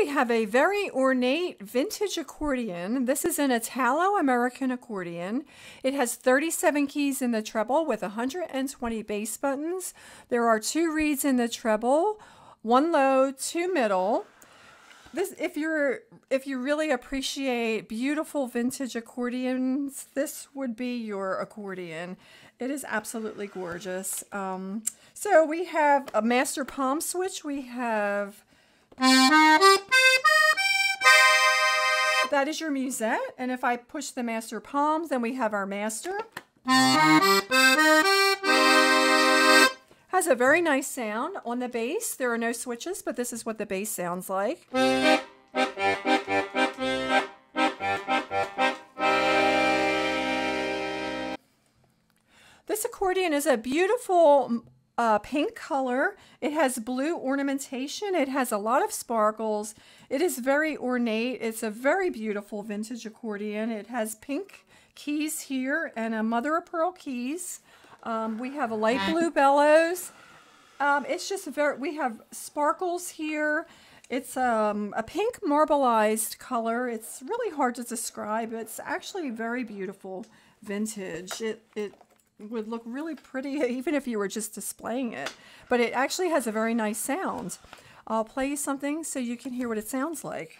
we have a very ornate vintage accordion. This is an Italo-American accordion. It has 37 keys in the treble with 120 bass buttons. There are two reeds in the treble, one low, two middle. This, if you're if you really appreciate beautiful vintage accordions, this would be your accordion. It is absolutely gorgeous. Um, so we have a master palm switch. We have that is your musette. And if I push the master palms, then we have our master. Has a very nice sound on the bass. There are no switches, but this is what the bass sounds like. This accordion is a beautiful uh, pink color. It has blue ornamentation. It has a lot of sparkles. It is very ornate. It's a very beautiful vintage accordion. It has pink keys here and a mother of pearl keys. Um, we have a light blue bellows. Um, it's just very, we have sparkles here. It's um, a pink marbleized color. It's really hard to describe. It's actually very beautiful vintage. It, it would look really pretty even if you were just displaying it. But it actually has a very nice sound. I'll play you something so you can hear what it sounds like.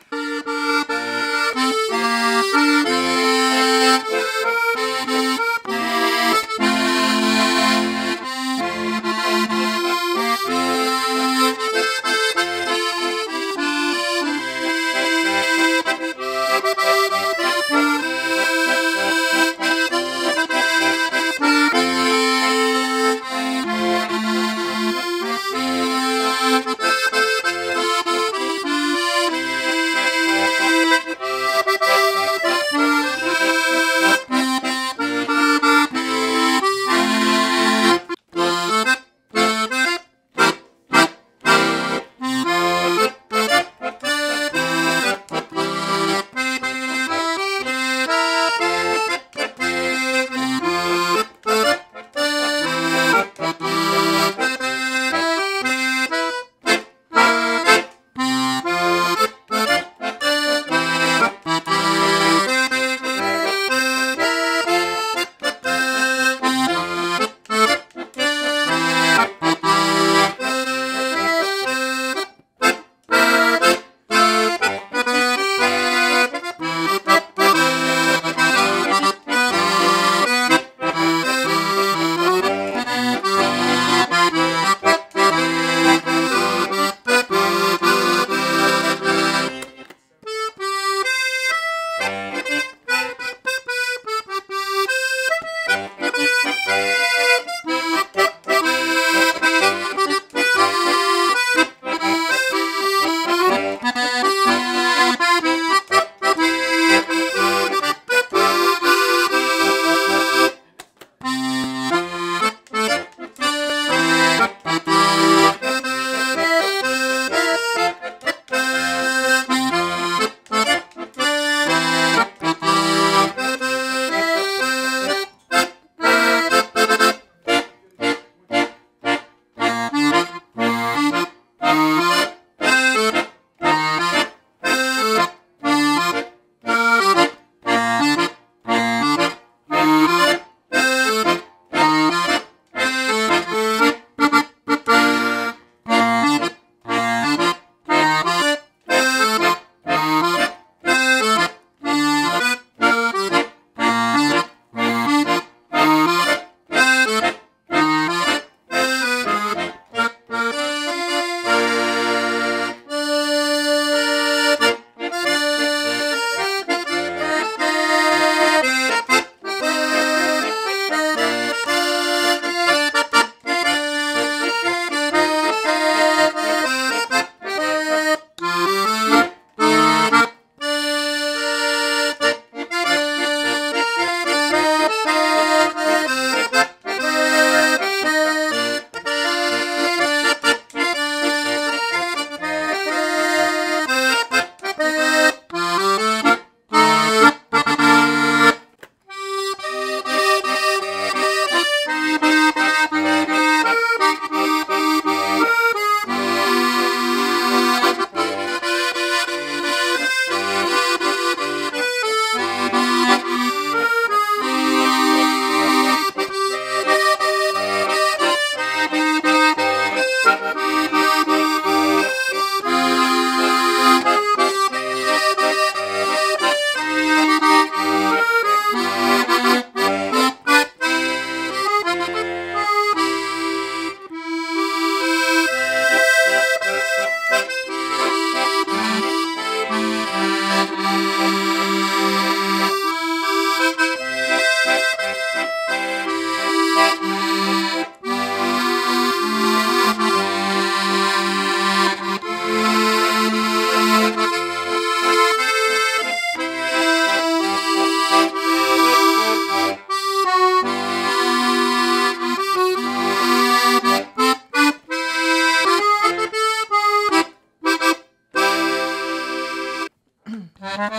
Thank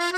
you.